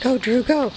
Go, Drew, go.